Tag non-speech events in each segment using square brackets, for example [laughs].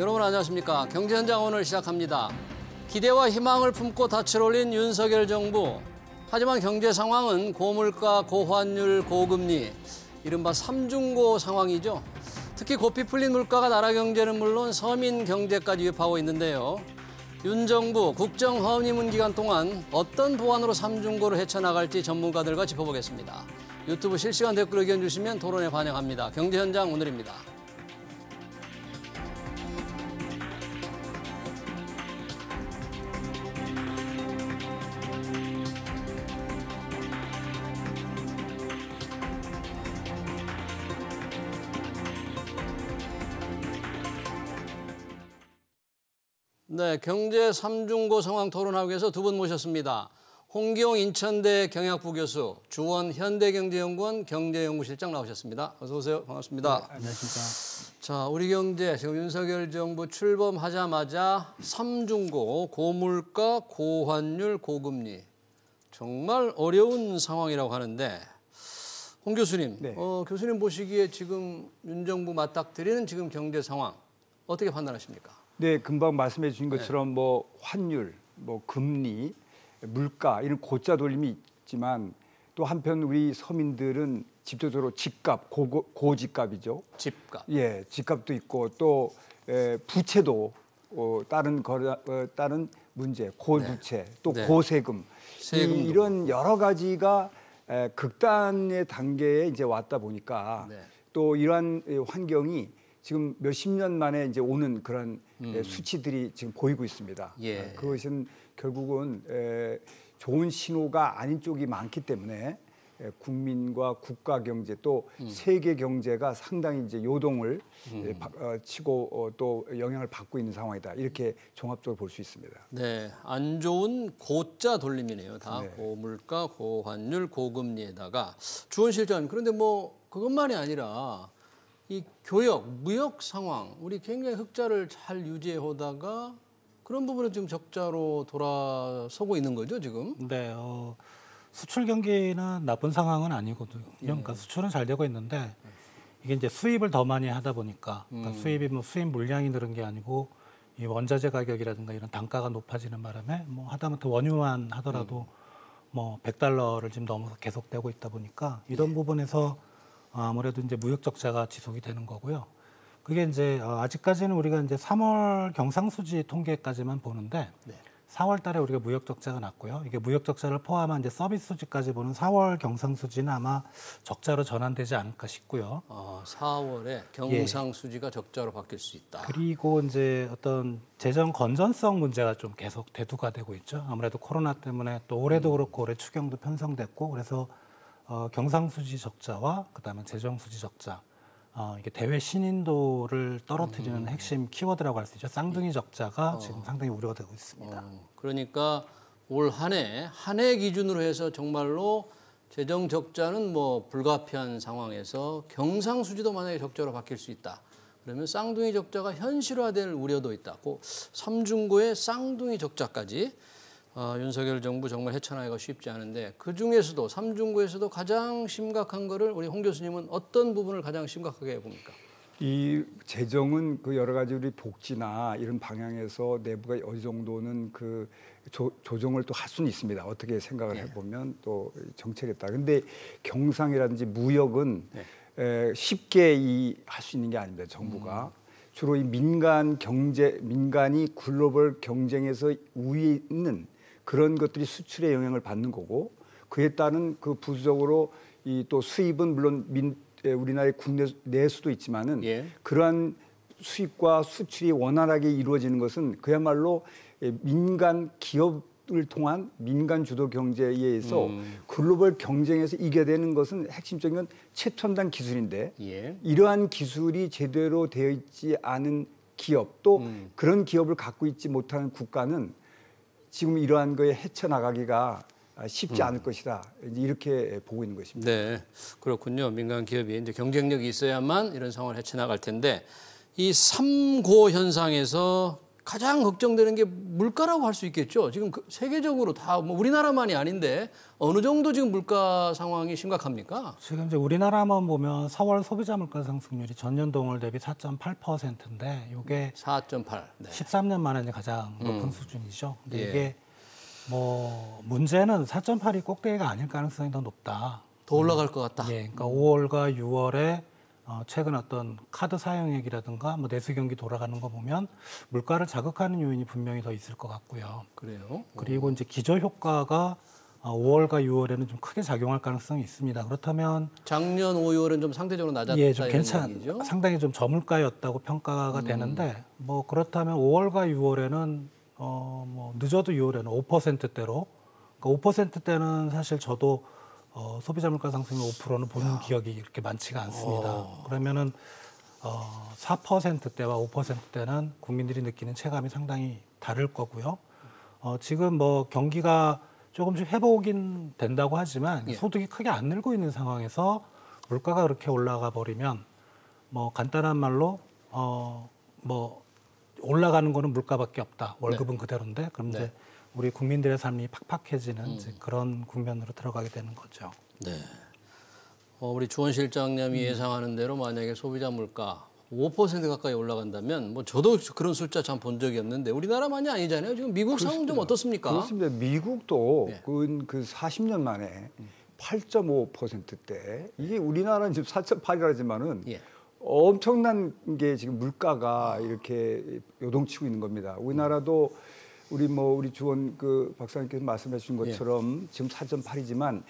여러분 안녕하십니까? 경제 현장 오늘 시작합니다. 기대와 희망을 품고 닻을 올린 윤석열 정부. 하지만 경제 상황은 고물가, 고환율, 고금리, 이른바 삼중고 상황이죠. 특히 고삐 풀린 물가가 나라 경제는 물론 서민 경제까지 위협하고 있는데요. 윤 정부 국정 허니문 기간 동안 어떤 보완으로 삼중고를 헤쳐나갈지 전문가들과 짚어보겠습니다. 유튜브 실시간 댓글 의견 주시면 토론에 반영합니다. 경제 현장 오늘입니다. 네, 경제 삼중고 상황 토론하기 위해서 두 분 모셨습니다. 홍기용 인천대 경영학부 교수, 주원 현대경제연구원 경제연구실장 나오셨습니다. 어서 오세요. 반갑습니다. 네, 안녕하십니까. 자, 우리 경제 지금 윤석열 정부 출범하자마자 삼중고, 고물가, 고환율, 고금리 정말 어려운 상황이라고 하는데 홍 교수님, 네. 어, 교수님 보시기에 지금 윤 정부 맞닥뜨리는 지금 경제 상황 어떻게 판단하십니까? 네, 금방 말씀해 주신 것처럼 뭐 환율, 뭐 금리, 물가 이런 고자 돌림이 있지만 또 한편 우리 서민들은 집도적으로 집값, 고, 고집값이죠. 집값. 예, 집값도 있고 또 에, 부채도 어, 다른 거래, 어, 다른 문제, 고부채, 또 네. 고세금 세금도 이, 이런 여러 가지가 에, 극단의 단계에 이제 왔다 보니까 네. 또 이러한 에, 환경이 지금 몇십 년 만에 이제 오는 그런 에, 수치들이 지금 보이고 있습니다. 음. 예. 어, 그것은 결국은 에, 좋은 신호가 아닌 쪽이 많기 때문에 에, 국민과 국가 경제 또 음. 세계 경제가 상당히 이제 요동을 에, 바- 어, 치고 어, 또 영향을 받고 있는 상황이다. 이렇게 종합적으로 볼 수 있습니다. 네, 안 좋은 고자 돌림이네요. 다 네. 고물가, 고환율, 고금리에다가 주원 실장 그런데 뭐 그것만이 아니라 이 교역, 무역 상황 우리 굉장히 흑자를 잘 유지해 오다가 그런 부분은 지금 적자로 돌아서고 있는 거죠 지금. 네, 어, 수출 경기는 나쁜 상황은 아니거든요. 예. 그러니까 수출은 잘 되고 있는데 이게 이제 수입을 더 많이 하다 보니까 음. 그러니까 수입이 뭐 수입 물량이 늘은 게 아니고 이 원자재 가격이라든가 이런 단가가 높아지는 바람에 뭐 하다못해 원유만 하더라도 음. 뭐 100달러를 지금 넘어서 계속되고 있다 보니까 이런 부분에서 아무래도 이제 무역 적자가 지속이 되는 거고요. 그게 이제 어, 아직까지는 우리가 이제 3월 경상수지 통계까지만 보는데 네. 4월 달에 우리가 무역 적자가 났고요. 이게 무역 적자를 포함한 이제 서비스 수지까지 보는 4월 경상 수지는 아마 적자로 전환되지 않을까 싶고요. 아, 4월에 경상 수지가 적자로 바뀔 수 있다. 그리고 이제 어떤 재정 건전성 문제가 좀 계속 대두가 되고 있죠. 아무래도 코로나 때문에 또 올해도 그렇고 올해 추경도 편성됐고 그래서 어, 경상수지 적자와 그다음에 재정수지 적자 어, 이게 대외 신인도를 떨어뜨리는 핵심 키워드라고 할 수 있죠. 쌍둥이 적자가 지금 상당히 우려가 되고 있습니다. 어, 그러니까 올 한 해, 한 해 기준으로 해서 정말로 재정 적자는 뭐 불가피한 상황에서 경상수지도 만약에 적자로 바뀔 수 있다. 그러면 쌍둥이 적자가 현실화될 우려도 있다. 그 삼중고의 쌍둥이 적자까지 어, 윤석열 정부 정말 헤쳐나기가 쉽지 않은데 그 중에서도 삼중고에서도 가장 심각한 거를 우리 홍 교수님은 어떤 부분을 가장 심각하게 봅니까? 이 재정은 그 여러 가지 우리 복지나 이런 방향에서 내부가 어느 정도는 그 조, 조정을 또 할 수는 있습니다. 어떻게 생각을 해보면 또 정책에 따라. 근데 경상이라든지 무역은 에, 쉽게 이 할 수 있는 게 아닙니다. 정부가 주로 이 민간 경제 민간이 글로벌 경쟁에서 우위에 있는 그런 것들이 수출에 영향을 받는 거고 그에 따른 그 부수적으로 이 또 수입은 물론 민 에, 우리나라의 국내 내수도 있지만은 예. 그러한 수입과 수출이 원활하게 이루어지는 것은 그야말로 예, 민간 기업을 통한 민간 주도 경제에 의해서 음. 글로벌 경쟁에서 이겨야 되는 것은 핵심적인 건 최첨단 기술인데 예. 이러한 기술이 제대로 되어 있지 않은 기업 또 음. 그런 기업을 갖고 있지 못하는 국가는 지금 이러한 거에 헤쳐나가기가 음. 쉽지 않을 것이다. 이렇게 보고 있는 것입니다. 네, 그렇군요. 민간 기업이 이제 경쟁력이 있어야만 이런 상황을 헤쳐나갈 텐데 이 삼고 현상에서 가장 걱정되는 게 물가라고 할 수 있겠죠. 지금 그 세계적으로 다 뭐 우리나라만이 아닌데 어느 정도 지금 물가 상황이 심각합니까? 지금 이제 우리나라만 보면 4월 소비자 물가 상승률이 전년 동월 대비 4.8%인데 이게 4.8. 네. 13년 만에 이제 가장 높은 수준이죠. 근데 예. 이게 뭐 문제는 4.8이 꼭대기가 아닐 가능성이 더 높다. 더 올라갈 것 같다. 예, 그러니까 5월과 6월에 어, 최근 어떤 카드 사용액이라든가 뭐 내수 경기 돌아가는 거 보면 물가를 자극하는 요인이 분명히 더 있을 것 같고요. 그래요. 그리고 이제 기저 효과가 어, 5월과 6월에는 좀 크게 작용할 가능성이 있습니다. 그렇다면 작년 5, 6월은 좀 상대적으로 낮았다 예, 좀 괜찮, 얘기죠. 상당히 좀 저물가였다고 음. 평가가 되는데 뭐 그렇다면 5월과 6월에는 어, 뭐 늦어도 6월에는 5%대로 그러니까 5%대는 사실 저도 어, 소비자 물가 상승률 5%는 본 기억이 이렇게 많지가 않습니다. 그러면은 어, 4%대와 5%대는 국민들이 느끼는 체감이 상당히 다를 거고요. 어, 지금 뭐 경기가 조금씩 회복은 된다고 하지만 예. 소득이 크게 안 늘고 있는 상황에서 물가가 그렇게 올라가 버리면 뭐 간단한 말로 어 뭐 올라가는 거는 물가밖에 없다. 월급은 그대로인데 그럼 네. 이제 우리 국민들의 삶이 팍팍해지는 이제 그런 국면으로 들어가게 되는 거죠. 네. 어, 우리 주원 실장님이 예상하는 대로 만약에 소비자 물가 5% 가까이 올라간다면 뭐 저도 그런 숫자 참 본 적이 없는데 우리나라만이 아니잖아요. 지금 미국 상황 좀 어떻습니까? 그렇습니다. 미국도 예. 그, 그 40년 만에 8.5%대 이게 우리나라는 지금 4.8이라지만은 예. 엄청난 게 지금 물가가 이렇게 요동치고 있는 겁니다. 우리나라도 우리 뭐 우리 주원 그 박사님께서 말씀해 주신 예. 것처럼 지금 4.8이지만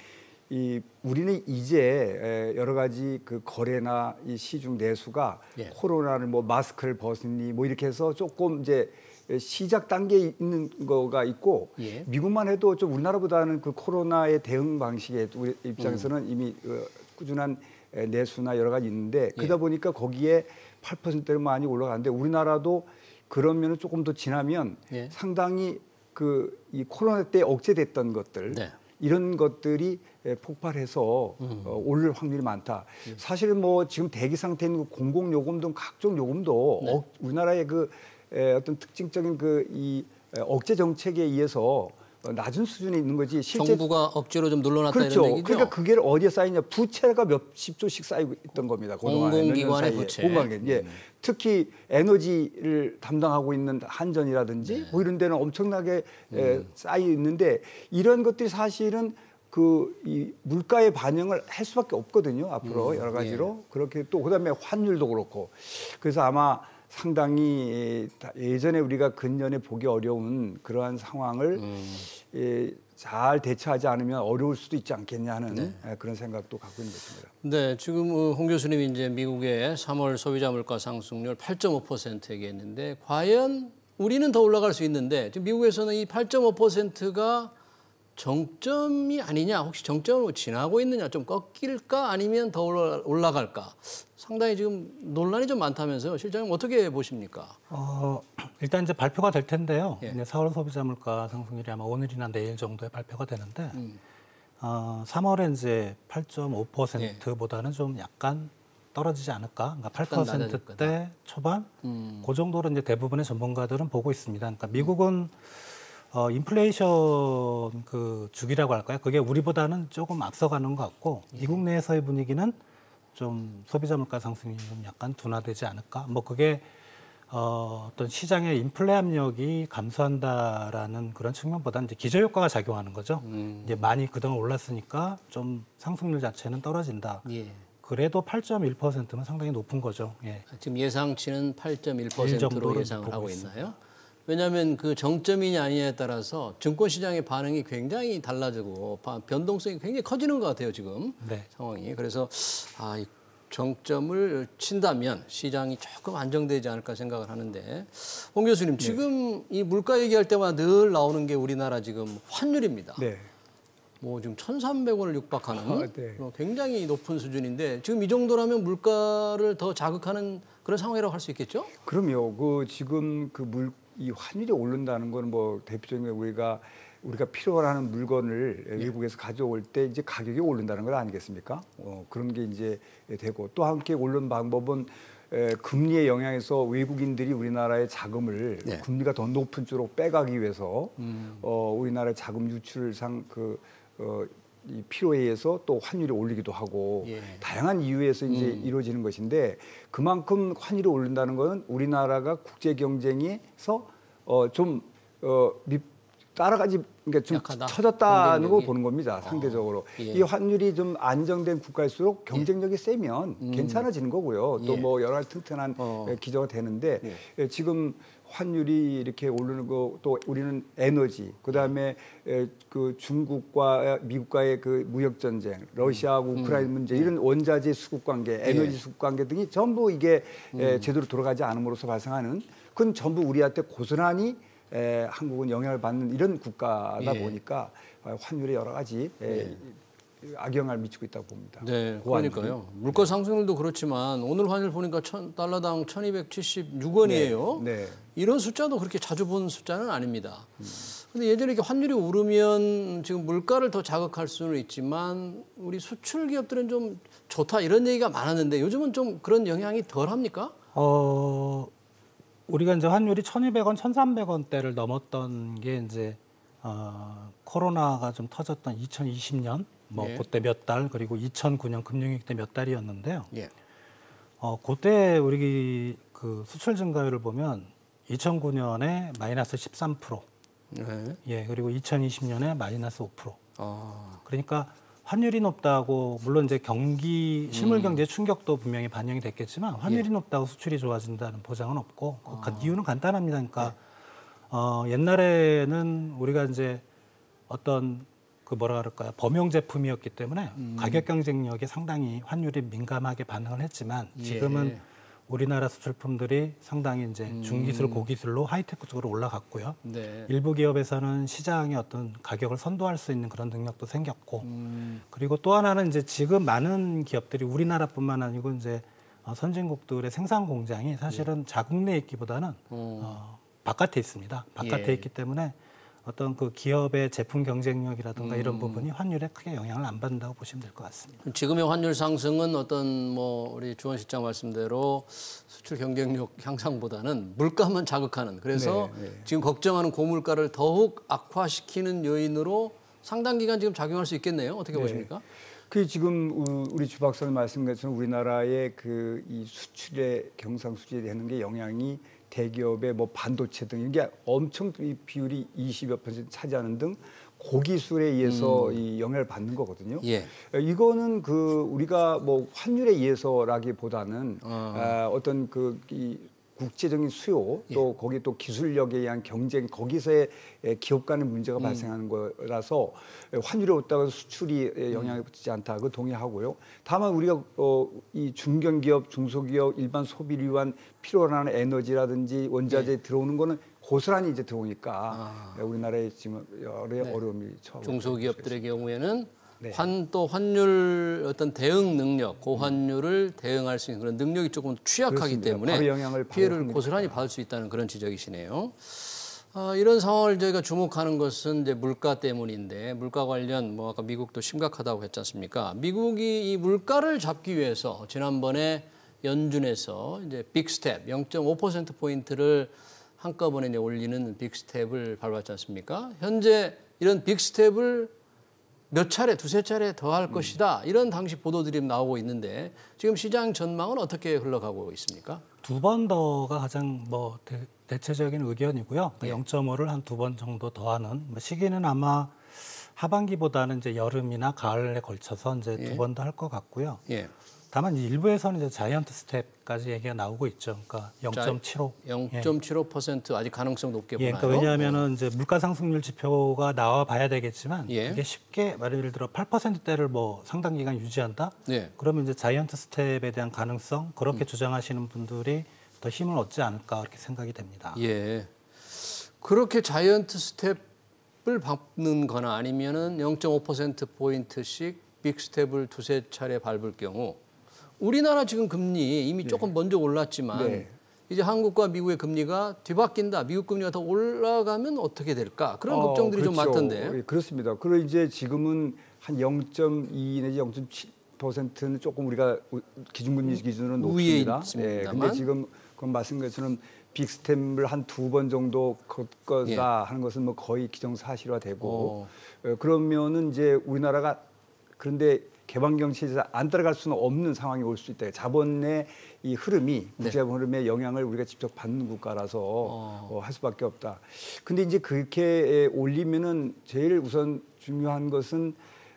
이 우리는 이제 에, 여러 가지 그 거래나 이 시중 내수가 예. 코로나를 뭐 마스크를 벗으니 뭐 이렇게 해서 조금 이제 시작 단계에 있는 거가 있고 예. 미국만 해도 좀 우리나라보다는 그 코로나의 대응 방식에 우리 입장에서는 이미 어, 꾸준한 에, 내수나 여러 가지 있는데 예. 그러다 보니까 거기에 8%로 많이 올라가는데 우리나라도 그러면 조금 더 지나면 예. 상당히 그 이 코로나 때 억제됐던 것들 네. 이런 것들이 에, 폭발해서 어, 오를 확률이 많다. 사실 뭐 지금 대기 상태 있는 그 공공 요금 등 각종 요금도 어, 우리나라의 그 에, 어떤 특징적인 그 이 억제 정책에 의해서 어, 낮은 수준에 있는 거지 실제 정부가 억지로 좀 눌러놨다 그렇죠. 이런 얘기죠. 그러니까 그게 어디에 쌓이냐 부채가 몇십 조씩 쌓이고 있던 겁니다. 공공기관의. 부채. 공공기관. 예. 특히 에너지를 담당하고 있는 한전이라든지 네. 뭐 이런 데는 엄청나게 음. 에, 쌓여 있는데 이런 것들이 사실은 그이 물가의 반영을 할 수밖에 없거든요. 앞으로 음, 여러 가지로 그렇게 또 그다음에 환율도 그렇고 그래서 아마 상당히 예전에 우리가 근년에 보기 어려운 그러한 상황을 음. 예, 잘 대처하지 않으면 어려울 수도 있지 않겠냐 하는 네. 예, 그런 생각도 갖고 있는 것입니다. 네, 지금 어, 홍 교수님이 이제 미국의 3월 소비자 물가 상승률 8.5% 얘기했는데 과연 우리는 더 올라갈 수 있는데 지금 미국에서는 이 8.5%가 정점이 아니냐, 혹시 정점으로 지나고 있느냐, 좀 꺾일까 아니면 더 올라- 올라갈까? 상당히 지금 논란이 좀 많다면서요. 실장님 어떻게 보십니까? 어, 일단 이제 발표가 될 텐데요. 예. 이제 4월 소비자 물가 상승률이 아마 오늘이나 내일 정도에 발표가 되는데 어, 3월에 이제 8.5%보다는 좀 약간 떨어지지 않을까? 그러니까 약간 낮아질 8%대 초반 음. 그 정도로 이제 대부분의 전문가들은 보고 있습니다. 그러니까 미국은 어, 인플레이션 그 주기라고 할까요? 그게 우리보다는 조금 앞서가는 것 같고 미국 내에서의 분위기는 좀 소비자 물가 상승이 좀 약간 둔화되지 않을까? 뭐 그게 어, 어떤 시장의 인플레 압력이 감소한다라는 그런 측면보다는 이제 기저 효과가 작용하는 거죠. 음. 이제 많이 그동안 올랐으니까 좀 상승률 자체는 떨어진다. 예. 그래도 8.1%는 상당히 높은 거죠. 예. 지금 예상치는 일 8.1%로 정도로 예상을 하고 있습니다. 있나요? 왜냐하면 그 정점이냐 아니냐에 따라서 증권 시장의 반응이 굉장히 달라지고 바- 변동성이 굉장히 커지는 것 같아요 지금 네. 상황이 그래서 아, 이 정점을 친다면 시장이 조금 안정되지 않을까 생각을 하는데 홍 교수님 지금 이 물가 얘기할 때마다 늘 나오는 게 우리나라 지금 환율입니다. 네. 뭐 지금 1,300원을 육박하는 아, 네. 어, 굉장히 높은 수준인데 지금 이 정도라면 물가를 더 자극하는 그런 상황이라고 할 수 있겠죠? 그럼요. 그 지금 그 물 이 환율이 오른다는 거는 뭐 대표적인 게 우리가 우리가 필요로 하는 물건을 예. 외국에서 가져올 때 이제 가격이 오른다는 것 아니겠습니까? 어, 그런 게 이제 되고 또 함께 오른 방법은 에, 금리의 영향에서 외국인들이 우리나라의 자금을 네. 금리가 더 높은 쪽으로 빼가기 위해서 어, 우리나라의 자금 유출상 그 어, 이 필요에 의해서 또 환율이 올리기도 하고 예. 다양한 이유에서 이제 이루어지는 것인데 그만큼 환율이 오른다는 것은 우리나라가 국제 경쟁에서 어좀 어, 미- 따라가지 그러니까 좀 약하다. 처졌다는 거 경쟁력이. 보는 겁니다 상대적으로 예. 이 환율이 좀 안정된 국가일수록 경쟁력이 세면 괜찮아지는 거고요 또 예. 뭐 여러 가지 튼튼한 어. 에, 기저가 되는데 예. 에, 지금 환율이 이렇게 오르는 거 또 우리는 에너지 그다음에 에, 그 중국과 미국과의 그 무역 전쟁 러시아하고 우크라이나 문제 이런 원자재 수급 관계 에너지 수급 관계 등이 전부 이게 에, 제대로 돌아가지 않음으로써 발생하는 그건 전부 우리한테 고스란히 에, 한국은 영향을 받는 이런 국가다 예. 보니까 어, 환율에 여러 가지 에, 악영향을 미치고 있다고 봅니다. 네. 그러니까요. 물가 상승률도 그렇지만 오늘 환율 보니까 천, 달러당 1,276원이에요. 네, 네. 이런 숫자도 그렇게 자주 본 숫자는 아닙니다. 근데 예전에 이렇게 환율이 오르면 지금 물가를 더 자극할 수는 있지만 우리 수출 기업들은 좀 좋다 이런 얘기가 많았는데 요즘은 좀 그런 영향이 덜 합니까? 어, 우리가 이제 환율이 1,200원, 1,300원대를 넘었던 게 이제 어, 코로나가 좀 터졌던 2020년 뭐 예. 그때 몇 달 그리고 2009년 금융위기 때 몇 달이었는데요. 예. 어, 그때 우리 그 수출 증가율을 보면 2009년에 마이너스 13%, 네. 예, 그리고 2020년에 마이너스 5%. 아, 그러니까 환율이 높다고 물론 이제 경기 실물 경제 충격도 분명히 반영이 됐겠지만 환율이 높다고 수출이 좋아진다는 보장은 없고 그 이유는 간단합니다. 그러니까 어, 옛날에는 우리가 이제 어떤 그 뭐라 그럴까요 범용 제품이었기 때문에 가격 경쟁력에 상당히 환율이 민감하게 반응을 했지만 예. 지금은 우리나라 수출품들이 상당히 이제 중기술 고기술로 하이테크 쪽으로 올라갔고요. 네. 일부 기업에서는 시장의 어떤 가격을 선도할 수 있는 그런 능력도 생겼고 음, 그리고 또 하나는 이제 지금 많은 기업들이 우리나라뿐만 아니고 이제 어, 선진국들의 생산 공장이 사실은 자국 내에 있기보다는 예. 어. 어, 바깥에 있습니다. 바깥에 예. 있기 때문에 어떤 그 기업의 제품 경쟁력이라든가 이런 음. 부분이 환율에 크게 영향을 안 받는다고 보시면 될 것 같습니다. 지금의 환율 상승은 어떤 뭐 우리 주원 실장 말씀대로 수출 경쟁력 향상보다는 물가만 자극하는 그래서 네, 네. 지금 걱정하는 고물가를 더욱 악화시키는 요인으로 상당 기간 지금 작용할 수 있겠네요. 어떻게 네. 보십니까? 그 지금 우- 우리 주 박사님 말씀한 것처럼 우리나라의 그 이 수출의 경상수지에 되는 게 영향이 대기업의 뭐 반도체 등 이게 엄청 이 비율이 20여 퍼센트 차지하는 등 고기술에 의해서 이 영향을 받는 거거든요. 음. 예. 이거는 그 우리가 뭐 환율에 의해서라기보다는 어. 아, 어떤 그 이 국제적인 수요 예. 또 거기 또 기술력에 의한 경쟁 거기서의 에, 기업 간의 문제가 음. 발생하는 거라서 환율이 없다고 해서 수출이 음. 에, 영향을 받지 않다 그 동의하고요. 다만 우리가 어, 이 중견기업, 중소기업, 일반 소비를 위한 필요로 하는 에너지라든지 원자재 네. 들어오는 거는 고스란히 이제 들어오니까 아. 우리나라에 지금 여러 네. 어려움이 처하고 중소기업들의 경우에는 네. 환또 환율 어떤 대응 능력, 고환율을 대응할 수 있는 그런 능력이 조금 취약하기 그렇습니다. 때문에 피해를 고스란히 받을 수 있다는 그런 지적이시네요. 아, 이런 상황을 저희가 주목하는 것은 이제 물가 때문인데 물가 관련 뭐 아까 미국도 심각하다고 했지 않습니까? 미국이 이 물가를 잡기 위해서 지난번에 연준에서 이제 빅스텝 0.5% 포인트를 한꺼번에 이제 올리는 빅스텝을 밟았지 않습니까? 현재 이런 빅스텝을 몇 차례, 두세 차례 더 할 것이다. 이런 당시 보도들이 나오고 있는데 지금 시장 전망은 어떻게 흘러가고 있습니까? 두 번 더가 가장 뭐 대, 대체적인 의견이고요. 예. 0.5를 한 두 번 정도 더하는 뭐 시기는 아마 하반기보다는 이제 여름이나 가을에 걸쳐서 이제 예. 두번 더 할 것 같고요. 예. 다만 일부에서는 이제 자이언트 스텝까지 얘기가 나오고 있죠. 그러니까 0.75. 예. 0.75% 아직 가능성 높게 예, 보나요? 그러니까 왜냐하면은 이제 물가 상승률 지표가 나와 봐야 되겠지만 예. 이게 쉽게 말 예를 들어 8%대를 뭐 상당 기간 유지한다. 네. 그러면 이제 자이언트 스텝에 대한 가능성 그렇게 주장하시는 분들이 더 힘을 얻지 않을까 그렇게 생각이 됩니다. 예. 그렇게 자이언트 스텝을 밟는 거나 아니면은 0.5% 포인트씩 빅 스텝을 두세 차례 밟을 경우 우리나라 지금 금리 이미 조금 먼저 올랐지만 네. 이제 한국과 미국의 금리가 뒤바뀐다. 미국 금리가 더 올라가면 어떻게 될까? 그런 어, 걱정들이 좀 그렇죠. 많던데. 예, 그렇습니다. 그리고 이제 지금은 한 0.2 내지 0.7 20%는 조금 우리가 우- 기준금리 기준으로는 우위에 높습니다. 있습니다만. 근데 지금 그건 말씀 것처럼 빅스텝을 한 두 번 정도 걷거다 예. 하는 것은 뭐 거의 기정사실화되고 어. 어, 그러면은 이제 우리나라가 그런데 개방 정책에서 안 따라갈 수는 없는 상황이 올 수 있다. 자본의 이 흐름이 네. 부자본 흐름의 영향을 우리가 직접 받는 국가라서 어. 어, 할 수밖에 없다. 근데 이제 그렇게 올리면은 제일 우선 중요한 것은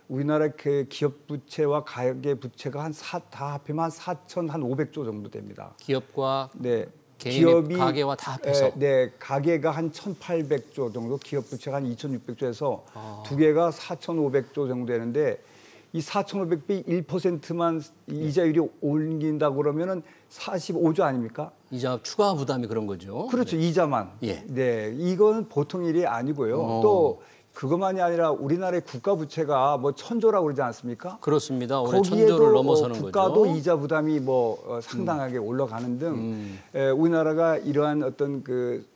우리나라 그 기업 부채와 가계 부채가 한사다 합하면 한 4천 한 500조 정도 됩니다. 기업과 네. 개인의 가계와 다 합해서? 에, 네, 가계가 한 1,800조 정도, 기업 부채가 한 2,600조에서 아. 두 개가 4,500조 정도 되는데 이 4,500비 1%만 이자율이 올린다고 그러면은 45조 아닙니까? 이자 추가 부담이 그런 거죠. 그렇죠. 이자만. 예. 네. 이거는 보통 일이 아니고요. 어. 또 그것만이 아니라 우리나라의 국가 부채가 뭐 천조라고 그러지 않습니까? 그렇습니다. 올해 천조를 넘어서는 어, 국가도 거죠. 음. 이자 부담이 뭐 어, 상당하게 올라가는 등 에, 우리나라가 이러한 어떤 그 에,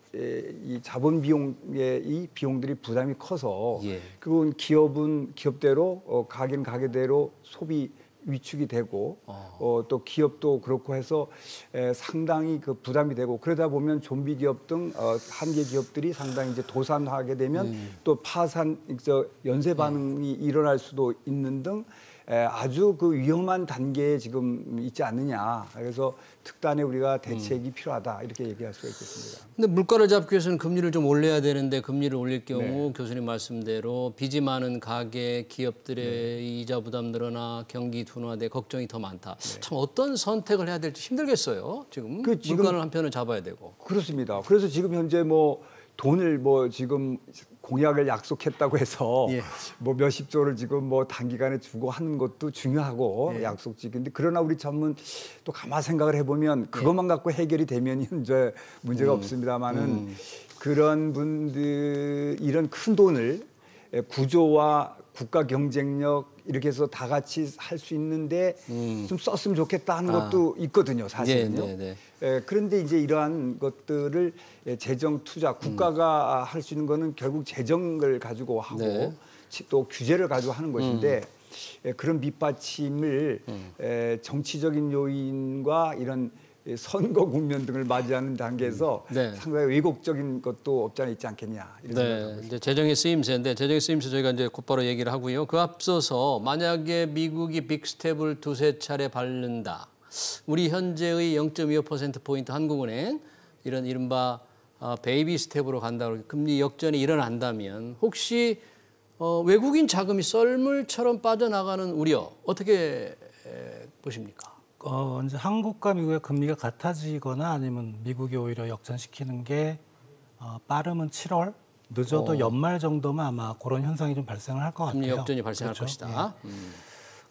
이 자본 비용의 이 비용들이 부담이 커서 예. 그건 기업은 기업대로 어, 가게는 가게대로 소비 위축이 되고 어, 또 기업도 그렇고 해서 에, 상당히 그 부담이 되고 그러다 보면 좀비 기업 등 어, 한계 기업들이 상당히 이제 도산하게 되면 음. 또 파산 저 연쇄 반응이 일어날 수도 있는 등 에, 아주 그 위험한 단계에 지금 있지 않느냐 그래서 특단의 우리가 음. 대책이 필요하다 이렇게 얘기할 수가 있겠습니다. 근데 물가를 잡기 위해서는 금리를 좀 올려야 되는데 금리를 올릴 경우 네. 교수님 말씀대로 빚이 많은 가계 기업들의 네. 이자 부담 늘어나 경기 둔화돼 걱정이 더 많다. 네. 참 어떤 선택을 해야 될지 힘들겠어요. 지금, 그 지금- 물가를 한편을 잡아야 되고. 그렇습니다. 그래서 지금 현재 뭐 돈을 뭐 지금 공약을 약속했다고 해서 예. 뭐 몇십 조를 지금 뭐 단기간에 주고 하는 것도 중요하고 예. 약속 지키는데 그러나 우리 전문 또 가만 생각을 예. 해보면 그것만 갖고 해결이 되면 [laughs] 이제 문제가 음. 없습니다만은 그런 분들 이런 큰 돈을 예, 구조와 국가 경쟁력 이렇게 해서 다 같이 할 수 있는데 좀 썼으면 좋겠다 하는 음. 아. 것도 있거든요, 사실은요. 네, 네, 네. 예, 그런데 이제 이러한 것들을 예, 재정 투자 국가가 할수 있는 거는 결국 재정을 가지고 하고 네. 치- 또 규제를 가지고 하는 것인데 예, 그런 밑받침을 예, 정치적인 요인과 이런 예, 선거 국면 등을 맞이하는 단계에서 네. 상당히 왜곡적인 것도 없지 않아 있지 않겠냐 이런 네, 이제 재정의 쓰임새인데 재정의 쓰임새 저희가 이제 곧바로 얘기를 하고요. 그 앞서서 만약에 미국이 빅스텝을 두세 차례 밟는다. 우리 현재의 0.25% 포인트 한국은행 이런 이른바 어, 베이비 스텝으로 간다고 금리 역전이 일어난다면 혹시 어, 외국인 자금이 썰물처럼 빠져나가는 우려 어떻게 에, 보십니까? 어, 이제 한국과 미국의 금리가 같아지거나 아니면 미국이 오히려 역전시키는 게 어, 빠르면 7월, 늦어도 연말 정도면 아마 그런 현상이 좀 발생을 할 것 같아요. 금리 역전이 발생할 그렇죠? 것이다. 음.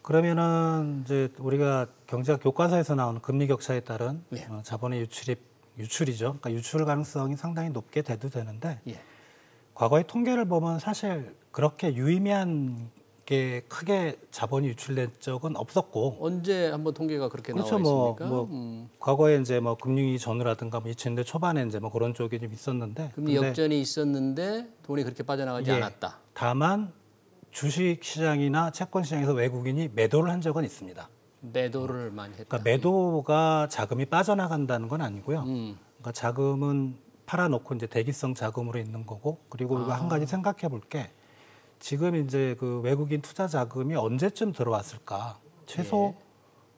그러면은 이제 우리가 경제학 교과서에서 나오는 금리 격차에 따른 예. 어, 자본의 유출입 유출이죠. 그러니까 유출 가능성이 상당히 높게 돼도 되는데 예. 과거의 통계를 보면 사실 그렇게 유의미한 게 크게 자본이 유출된 적은 없었고 언제 한번 통계가 그렇게 그렇죠. 나와 뭐, 있습니까? 뭐 음. 과거에 이제 뭐 금융위 전후라든가 뭐 2000년대 초반에 이제 뭐 그런 쪽이 좀 있었는데 금리 역전이 있었는데 돈이 그렇게 빠져나가지 예, 않았다. 다만 주식 시장이나 채권 시장에서 외국인이 매도를 한 적은 있습니다. 매도를 많이 했다. 그러니까 매도가 자금이 빠져나간다는 건 아니고요. 음. 그러니까 자금은 팔아놓고 이제 대기성 자금으로 있는 거고 그리고 아. 한 가지 생각해 볼게 지금 이제 그 외국인 투자 자금이 언제쯤 들어왔을까? 최소 예.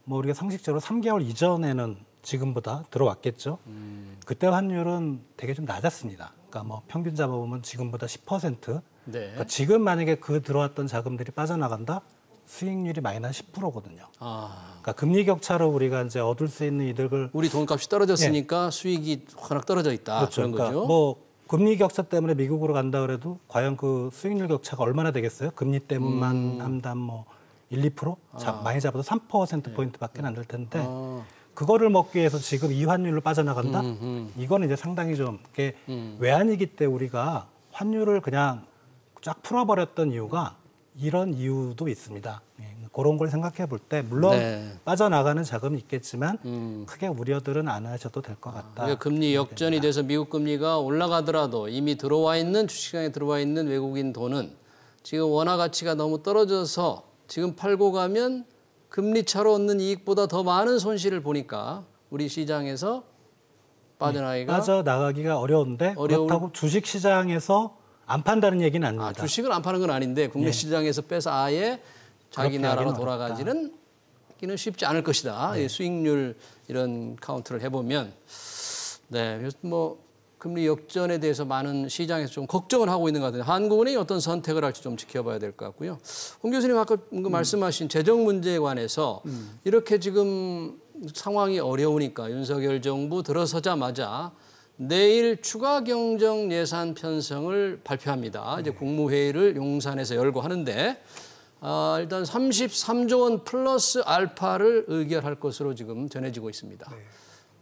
뭐 우리가 상식적으로 3개월 이전에는 지금보다 들어왔겠죠. 음. 그때 환율은 되게 좀 낮았습니다. 그러니까 뭐 평균 잡아보면 지금보다 10%. 네. 그러니까 지금 만약에 그 들어왔던 자금들이 빠져나간다? 수익률이 마이너스 10%거든요. 아, 그러니까 금리 격차로 우리가 이제 얻을 수 있는 이득을 우리 돈값이 떨어졌으니까 수익이 워낙 떨어져 있다. 그렇죠. 그런 그러니까 거죠. 뭐 금리 격차 때문에 미국으로 간다 그래도 과연 그 수익률 격차가 얼마나 되겠어요? 금리 때문만 음. 한단 뭐 1, 2% 자, 많이 잡아도 3% 포인트밖에 안 될 텐데 아. 그거를 먹기 위해서 지금 이 환율로 빠져나간다? 음, 음. 이거는 이제 상당히 좀 이게 음. 외환위기 때 우리가 환율을 그냥 쫙 풀어버렸던 이유가 이런 이유도 있습니다. 예, 그런 걸 생각해 볼 때 물론 네. 빠져나가는 자금이 있겠지만 음. 크게 우려들은 안 하셔도 될 것 같다. 그러니까 금리 역전이 돼서 미국 금리가 올라가더라도 이미 들어와 있는 주식시장에 들어와 있는 외국인 돈은 지금 원화 가치가 너무 떨어져서 지금 팔고 가면 금리 차로 얻는 이익보다 더 많은 손실을 보니까 우리 시장에서 빠져나기가 빠져 나가기가 어려운데 어려운- 그렇다고 주식 시장에서 안 판다는 얘기는 아닙니다. 아, 주식을 안 파는 건 아닌데 국내 시장에서 빼서 아예 자기 나라로 돌아가지는 기는 쉽지 않을 것이다. 이 수익률 이런 카운트를 해보면 네, 그래서 뭐 금리 역전에 대해서 많은 시장에서 좀 걱정을 하고 있는 것 같은데 한국은행이 어떤 선택을 할지 좀 지켜봐야 될 것 같고요. 홍 교수님 아까 그 말씀하신 재정 문제에 관해서 이렇게 지금 상황이 어려우니까 윤석열 정부 들어서자마자 내일 추가 경정 예산 편성을 발표합니다. 이제 국무회의를 용산에서 열고 하는데 아, 일단 33조 원 플러스 알파를 의결할 것으로 지금 전해지고 있습니다.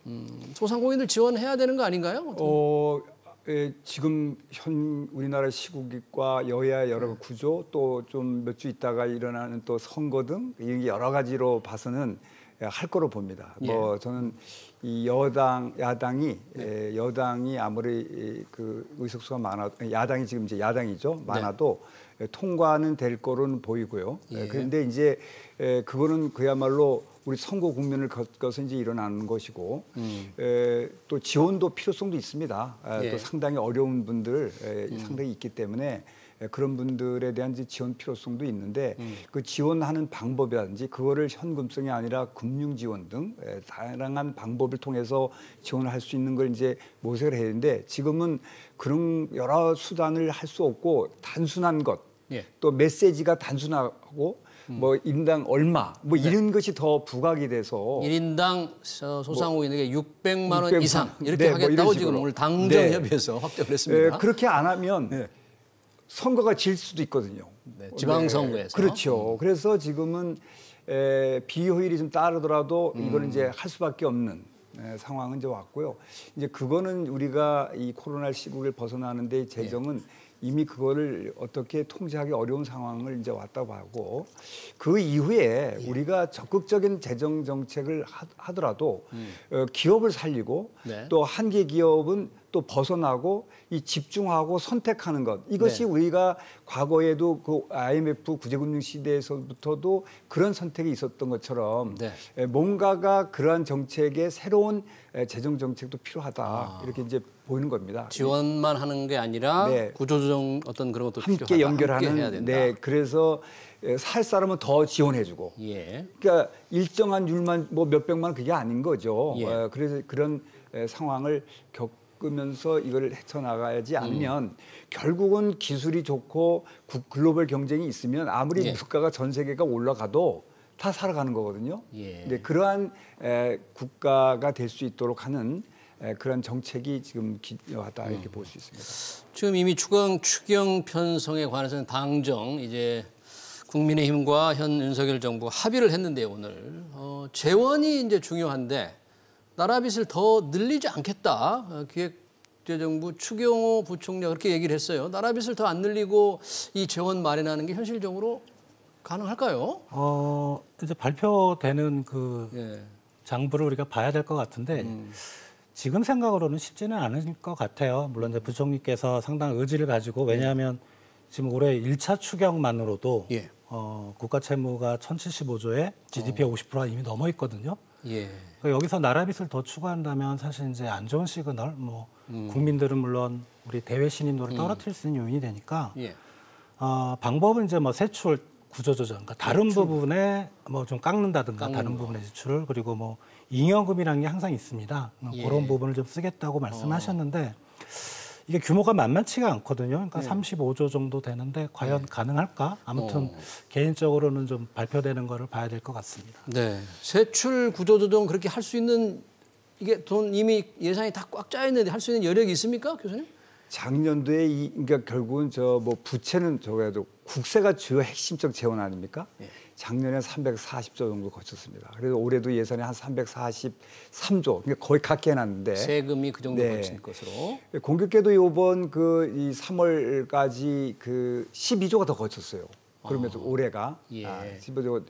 음, 소상공인들 지원해야 되는 거 아닌가요? 어, 에, 지금 현 우리나라 시국과 여야 여러 구조 또 좀 몇 주 있다가 일어나는 또 선거 등 이게 여러 가지로 봐서는 할 거로 봅니다. 예. 뭐 저는 이 여당 야당이 에, 여당이 아무리 이, 그 의석수가 많아 야당이 지금 이제 야당이죠 많아도 에, 통과는 될 거로는 보이고요. 에, 예. 그런데 이제 에, 그거는 그야말로 우리 선거 국면을 거쳐서 이제 일어나는 것이고 에, 또 지원도 필요성도 있습니다. 에, 음. 예. 음. 또 상당히 어려운 분들 에, 상당히 있기 때문에 에, 그런 분들에 대한 지원 필요성도 있는데 음. 그 지원하는 방법이라든지 그거를 현금성이 아니라 금융 지원 등 에, 다양한 방법을 통해서 지원을 할 수 있는 걸 이제 모색을 해야 되는데 지금은 그런 여러 수단을 할 수 없고 단순한 것 예. 또 메시지가 단순하고 뭐 인당 얼마 뭐 이런 것이 더 부각이 돼서 일인당 소상공인에게 600만 원 600만 이상 이렇게 네, 뭐 하겠다고 이런 지금. 오늘 당정협의회에서 네. 확정을 에, 했습니다. 그렇게 안 하면 선거가 질 수도 있거든요. 네, 지방선거에서. 그렇죠. 그래서 지금은 에, 비효율이 좀 따르더라도 음. 이거는 이제 할 수밖에 없는 에, 상황은 이제 왔고요. 이제 그거는 우리가 이 코로나 시국을 벗어나는데 재정은 이미 그거를 어떻게 통제하기 어려운 상황을 이제 왔다고 하고 그 이후에 예. 우리가 적극적인 재정 정책을 하- 하더라도 어, 기업을 살리고 음. 네. 또 한계 기업은 또 벗어나고 이 집중하고 선택하는 것 이것이 네. 우리가 과거에도 그 IMF 구제금융 시대에서부터도 그런 선택이 있었던 것처럼 네. 에, 뭔가가 그러한 정책의 새로운 에, 재정 정책도 필요하다 아. 이렇게 이제 보이는 겁니다. 지원만 하는 게 아니라 네. 구조조정 어떤 그런 것도 함께 필요하다. 연결하는 함께 해야 된다. 네 그래서 에, 살 사람은 더 지원해주고 예. 그러니까 일정한 율만 뭐 몇백만 원 그게 아닌 거죠. 예. 어, 그래서 그런 에, 상황을 겪 으면서 이걸 헤쳐나가야지 않으면 결국은 기술이 좋고 구- 글로벌 경쟁이 있으면 아무리 예. 물가가 전 세계가 올라가도 다 살아가는 거거든요. 예. 근데 그러한 에, 국가가 될 수 있도록 하는 에, 그런 정책이 지금 기, 왔다 음. 이렇게 볼수 있습니다. 지금 이미 추경 추경 편성에 관해서는 당정 이제 국민의힘과 현 윤석열 정부 합의를 했는데요 오늘 어, 재원이 이제 중요한데 나라 빚을 더 늘리지 않겠다 어, 기획재정부 추경호 부총리가 그렇게 얘기를 했어요 나라 빚을 더 안 늘리고 이 재원 마련하는 게 현실적으로 가능할까요? 어, 이제 발표되는 그 예. 장부를 우리가 봐야 될 것 같은데 음. 지금 생각으로는 쉽지는 않을 것 같아요. 물론 이제 부총리께서 상당한 의지를 가지고 왜냐하면 지금 올해 1차 추경만으로도 예. 어, 국가 채무가 1,075조에 GDP의 50%가 이미 넘어 있거든요. 예. 그러니까 여기서 나라빚을 더 추가한다면 사실 이제 안 좋은 시그널, 뭐 음. 국민들은 물론 우리 대외 신인도를 떨어뜨릴 수 있는 요인이 되니까 예. 어, 방법은 이제 뭐 세출 구조조정, 그러니까 다른 부분에 뭐 좀 깎는다든가 깎는 다른 거. 부분의 지출을 그리고 뭐 잉여금이라는 게 항상 있습니다. 뭐 예. 그런 부분을 좀 쓰겠다고 말씀하셨는데 이게 규모가 만만치가 않거든요. 그러니까 네. 35조 정도 되는데 과연 가능할까? 아무튼 어. 개인적으로는 좀 발표되는 거를 봐야 될 것 같습니다. 네. 세출 구조조정 그렇게 할 수 있는 이게 돈 이미 예산이 다 꽉 짜 있는데 할 수 있는 여력이 있습니까, 교수님? 작년도에 이 그러니까 결국은 저 뭐 부채는 저래도 국세가 주요 핵심적 재원 아닙니까? 예. 작년에 340조 정도 거쳤습니다. 그래서 올해도 예산이 한 343조, 그러니까 거의 갖게 해놨는데 세금이 그 정도 네. 거친 것으로. 공교롭게도 이번 그 이 3월까지 그 12조가 더 거쳤어요. 그러면서 올해가 예. 아, 12조.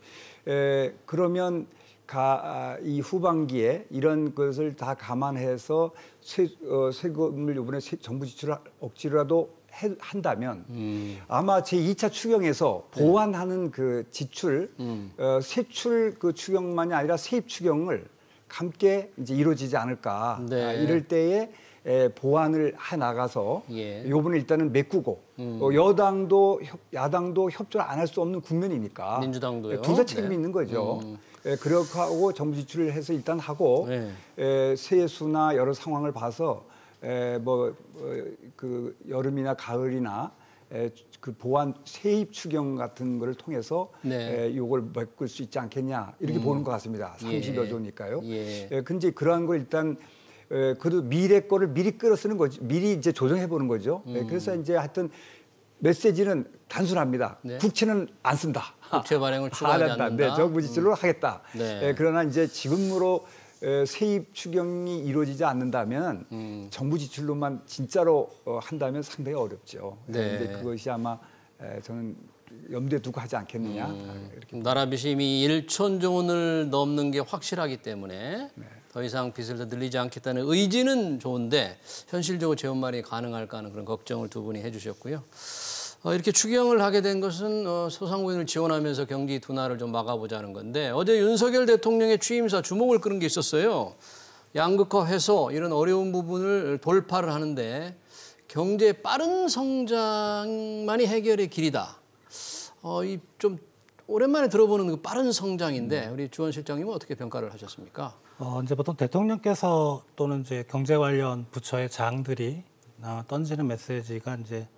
에, 그러면 가, 아, 이 후반기에 이런 것을 다 감안해서 세, 어, 세금을 이번에 세, 정부 지출을 억지로라도 해- 한다면 음. 아마 제 2차 추경에서 보완하는 그 지출, 음. 어, 세출 그 추경만이 아니라 세입 추경을 함께 이제 이루어지지 않을까. 네. 아, 이럴 때에 에, 보완을 해 나가서 예. 요번에 일단은 메꾸고 음. 어, 여당도 협- 야당도 협조를 안 할 수 없는 국면이니까 민주당도요? 둘다 책임이 네. 있는 거죠. 음. 에, 그렇게 하고 정부 지출을 해서 일단 하고 네. 에, 세수나 여러 상황을 봐서 에, 뭐, 어, 그 여름이나 가을이나 에, 그 보완 세입 추경 같은 거를 통해서 네. 에, 요걸 메꿀 수 있지 않겠냐 이렇게 보는 것 같습니다. 예. 30여 조니까요. 예. 에, 근데 그러한 걸 일단 에, 그래도 미래 거를 미리 끌어 쓰는 거죠. 미리 이제 조정해 보는 거죠. 에, 그래서 이제 하여튼 메시지는 단순합니다. 네. 국채는 안 쓴다. 국채 발행을 [laughs] 추가하지 안 한다. 않는다. 네, 정부 지출로 하겠다. 네. 예, 그러나 이제 지금으로 에, 세입 추경이 이루어지지 않는다면 음. 정부 지출로만 진짜로 어, 한다면 상당히 어렵죠. 네. 그런데 그것이 아마 에, 저는 염두에 두고 하지 않겠느냐. 음. 나라 빚이 1천조 원을 넘는 게 확실하기 때문에 네. 더 이상 빚을 더 늘리지 않겠다는 의지는 좋은데 현실적으로 재원말이 가능할까 하는 그런 걱정을 두 분이 해주셨고요. 어, 이렇게 추경을 하게 된 것은 어, 소상공인을 지원하면서 경기 둔화를 좀 막아보자는 건데 어제 윤석열 대통령의 취임사 주목을 끄는 게 있었어요. 양극화 해소 이런 어려운 부분을 돌파를 하는데 경제의 빠른 성장만이 해결의 길이다. 어, 이 좀 오랜만에 들어보는 그 빠른 성장인데 우리 주원 실장님은 어떻게 평가를 하셨습니까? 어, 이제 보통 대통령께서 또는 이제 경제 관련 부처의 장들이 어, 던지는 메시지가 이제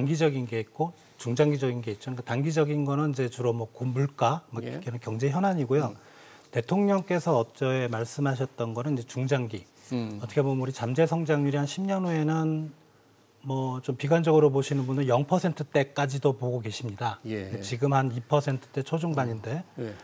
단기적인 게 있고 중장기적인 게 있죠. 그러니까 단기적인 거는 이제 주로 뭐 고- 물가, 뭐 예. 경제 현안이고요. 대통령께서 어제 말씀하셨던 거는 이제 중장기. 음. 어떻게 보면 우리 잠재 성장률이 한 10년 후에는 뭐 좀 비관적으로 보시는 분은 0%대까지도 보고 계십니다. 예. 지금 한 2%대 초중반인데 예.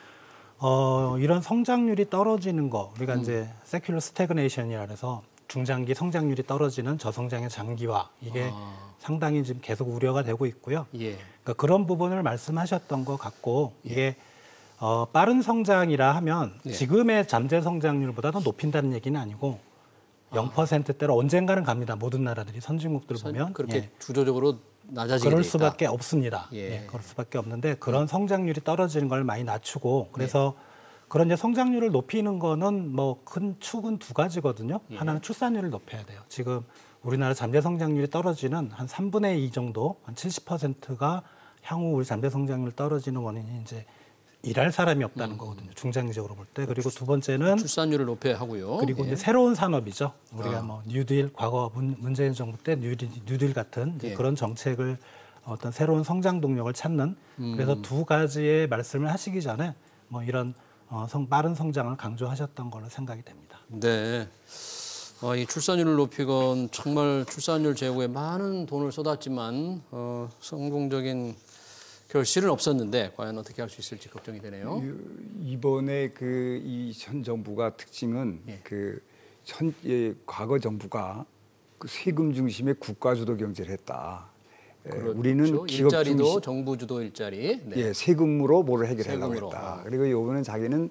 어, 이런 성장률이 떨어지는 거 우리가 음. 이제 secular stagnation이라 해서 중장기 성장률이 떨어지는 저성장의 장기화 이게 아. 상당히 지금 계속 우려가 되고 있고요. 예. 그러니까 그런 부분을 말씀하셨던 것 같고 이게 어, 빠른 성장이라 하면 예. 지금의 잠재 성장률보다 더 높인다는 얘기는 아니고 0%대로 언젠가는 갑니다. 모든 나라들이 선진국들 보면 그렇게 예. 주도적으로 낮아지게 그럴. 수밖에 없습니다. 예. 예. 그럴 수밖에 없는데 그런 성장률이 떨어지는 걸 많이 낮추고 그래서 그런 이제 성장률을 높이는 거는 뭐 큰 축은 두 가지거든요. 예. 하나는 출산율을 높여야 돼요. 지금 우리나라 잠재 성장률이 떨어지는 한 3분의 2 정도, 한 70%가 향후 우리 잠재 성장률 떨어지는 원인이 이제 일할 사람이 없다는 음. 거거든요. 중장기적으로 볼 때. 그리고 두 번째는 출산율을 높여야 하고요. 그리고 예. 이제 새로운 산업이죠. 우리가 아. 뭐 뉴딜 과거 문, 문재인 정부 때 뉴딜, 뉴딜 같은 예. 그런 정책을 어떤 새로운 성장 동력을 찾는 음. 그래서 두 가지의 말씀을 하시기 전에 뭐 이런 어, 성, 빠른 성장을 강조하셨던 걸로 생각이 됩니다. 네. 어, 이 출산율을 높이건 정말 출산율 제고에 많은 돈을 쏟았지만 어, 성공적인 결실은 없었는데 과연 어떻게 할 수 있을지 걱정이 되네요. 이번에 그 이 현 정부가 특징은 예. 그 현, 예, 과거 정부가 그 세금 중심의 국가 주도 경제를 했다. 예, 그렇죠. 우리는 기업 일자리도 정부 주도 일자리. 네. 예, 세금으로 뭐를 해결하려고 세금으로. 했다. 아. 그리고 요번은 자기는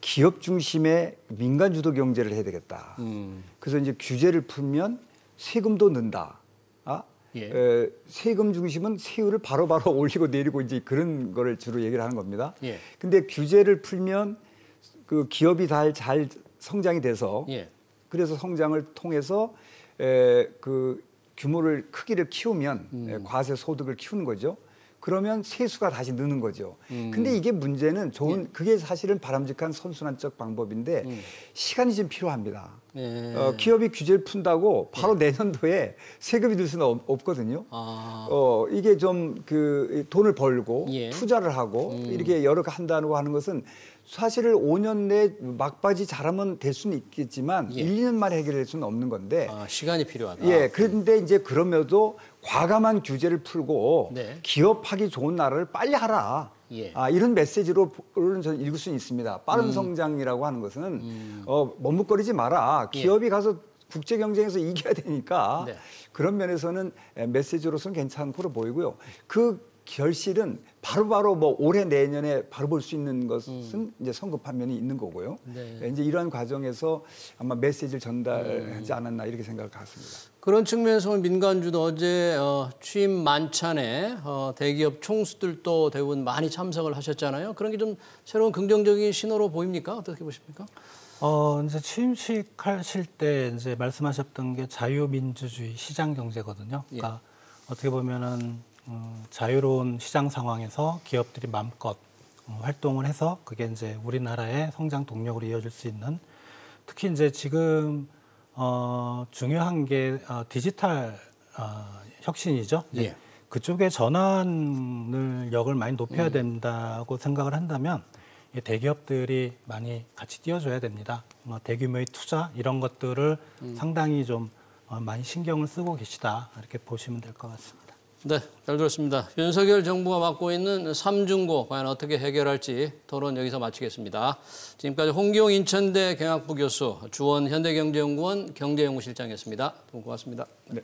기업 중심의 민간 주도 경제를 해야 되겠다. 음. 그래서 이제 규제를 풀면 세금도 는다. 아? 예. 에, 세금 중심은 세율을 바로바로 [laughs] 올리고 내리고 이제 그런 거를 주로 얘기를 하는 겁니다. 예. 근데 규제를 풀면 그 기업이 잘, 잘 성장이 돼서 예. 그래서 성장을 통해서 에, 그 규모를 크기를 키우면 음. 에, 과세 소득을 키우는 거죠. 그러면 세수가 다시 느는 거죠. 음. 근데 이게 문제는 좋은 그게 사실은 바람직한 선순환적 방법인데 음. 시간이 좀 필요합니다. 네. 어, 기업이 규제를 푼다고 바로 내년도에 세금이 들 수는 없, 없거든요. 아. 어, 이게 좀 그 돈을 벌고 예. 투자를 하고 음. 이렇게 여러 가 한다고 하는 것은 사실은 5년 내 막바지 잘하면 될 수는 있겠지만 예. 1, 2년 만에 해결될 수는 없는 건데 아, 시간이 필요하다. 예, 그런데 이제 그럼에도 과감한 규제를 풀고 네. 기업하기 좋은 나라를 빨리 하라. 예. 아, 이런 메시지로는 저는 읽을 수는 있습니다. 빠른 성장이라고 하는 것은 어, 머뭇거리지 마라. 음. 예. 기업이 가서 국제 경쟁에서 이겨야 되니까 네. 그런 면에서는 에, 메시지로서는 괜찮고로 보이고요. 그 결실은 바로 바로 뭐 올해 내년에 바로 볼 수 있는 것은 이제 선거 판면이 있는 거고요. 네. 이제 이러한 과정에서 아마 메시지를 전달하지 않았나 이렇게 생각을 갖습니다. 그런 측면에서 민간주도 어제 어, 취임 만찬에 어, 대기업 총수들도 대부분 많이 참석을 하셨잖아요. 그런 게 좀 새로운 긍정적인 신호로 보입니까? 어떻게 보십니까? 어, 이제 취임식 하실 때 이제 말씀하셨던 게 자유민주주의 시장 경제거든요. 그러니까 어떻게 보면은 음, 자유로운 시장 상황에서 기업들이 마음껏 어, 활동을 해서 그게 이제 우리나라의 성장 동력으로 이어질 수 있는 특히 이제 지금 어, 중요한 게 어, 디지털 어, 혁신이죠. 예. 그쪽에 전환을 역을 많이 높여야 된다고 생각을 한다면 이 대기업들이 많이 같이 뛰어줘야 됩니다. 뭐 대규모의 투자 이런 것들을 상당히 좀 어, 많이 신경을 쓰고 계시다 이렇게 보시면 될 것 같습니다. 네, 잘 들었습니다. 윤석열 정부가 맡고 있는 삼중고 과연 어떻게 해결할지 토론 여기서 마치겠습니다. 지금까지 홍기용 인천대 경학부 교수, 주원 현대경제연구원 경제연구실장이었습니다. 고맙습니다. 네.